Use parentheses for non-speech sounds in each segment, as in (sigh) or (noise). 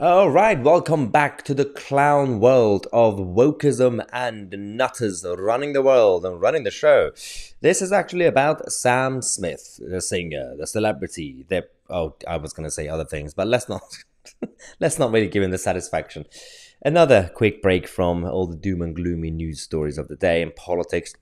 All right, welcome back to the clown world of wokeism and nutters running the world and running the show. This is actually about Sam Smith, the singer, the celebrity. The oh, I was going to say other things, but let's not (laughs) let's not really give him the satisfaction. Another quick break from all the doom and gloomy news stories of the day and politics.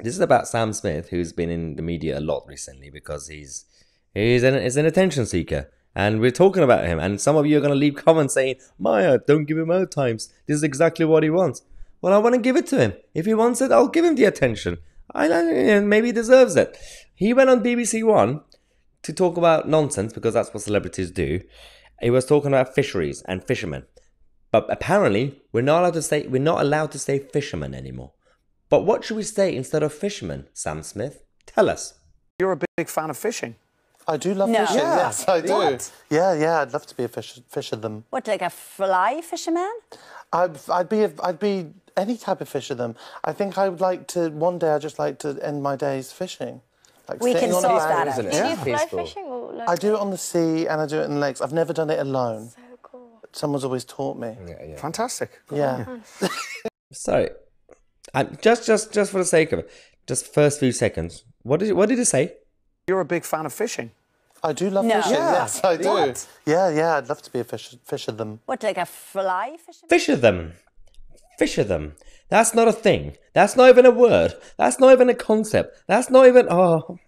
This is about Sam Smith, who's been in the media a lot recently because he's he's an, he's an attention seeker and we're talking about him. And some of you are going to leave comments saying, Mahyar, don't give him out times. This is exactly what he wants. Well, I want to give it to him. If he wants it, I'll give him the attention. I maybe he deserves it. He went on BBC One to talk about nonsense because that's what celebrities do. He was talking about fisheries and fishermen. But apparently, we're not allowed to say we're not allowed to say fishermen anymore. But what should we say instead of fishermen, Sam Smith? Tell us. You're a big fan of fishing. I do love No. fishing. Yeah. Yes, I do. What? Yeah, yeah. I'd love to be a fish, fish of them. What, like a fly fisherman? I'd, I'd be, a, I'd be any type of fish of them. I think I would like to. One day, I'd just like to end my days fishing. Like We can on sort a that boat. out. Isn't it? Do you Fly fishing or like I do it on the sea and I do it in lakes. I've never done it alone. so cool. Someone's always taught me. Yeah, yeah. Fantastic. Yeah. (laughs) Sorry, and just just just for the sake of it, just first few seconds. What did you, what did you say? You're a big fan of fishing. I do love No. fishing. Yeah. Yes, I do. What? Yeah, yeah. I'd love to be a fish, fish of them. What, like a fly fisherman? Fisher them, fisher them. That's not a thing. That's not even a word. That's not even a concept. That's not even oh.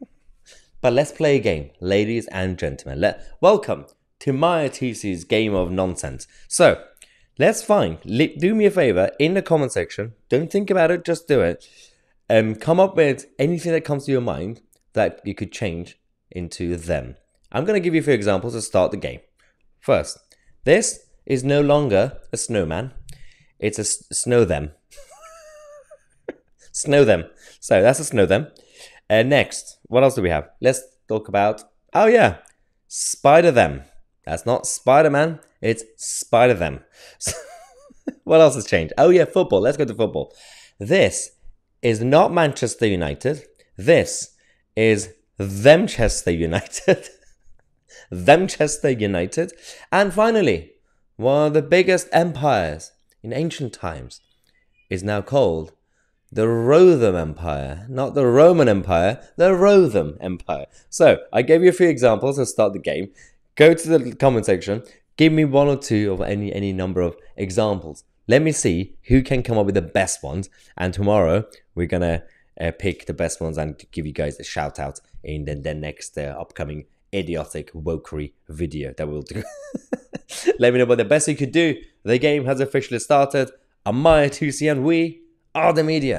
But let's play a game, ladies and gentlemen. Let welcome to Mahyar Tousi's game of nonsense. So let's find. li- Do me a favor in the comment section. Don't think about it. Just do it. Um, come up with anything that comes to your mind that you could change into them. I'm going to give you a few examples to start the game. First, this is no longer a snowman. It's a s- snow them. (laughs) snow them. So that's a snow them. Uh, next, what else do we have? Let's talk about. Oh yeah, spider them. That's not Spider Man. It's spider them. (laughs) what else has changed? Oh yeah, football. Let's go to football. This is not Manchester United. This is Themchester United. (laughs) Themchester United. And finally, one of the biggest empires in ancient times is now called the Rothem Empire, not the Roman Empire, the Rothem Empire. So I gave you a few examples to start the game. Go to the comment section, give me one or two of any any number of examples. Let me see who can come up with the best ones. And tomorrow we're gonna uh, pick the best ones and give you guys a shout out in the, the next uh, upcoming idiotic wokery video that we'll do. (laughs) Let me know what the best you could do. The game has officially started. I'm Mahyar Tousi and we are the media.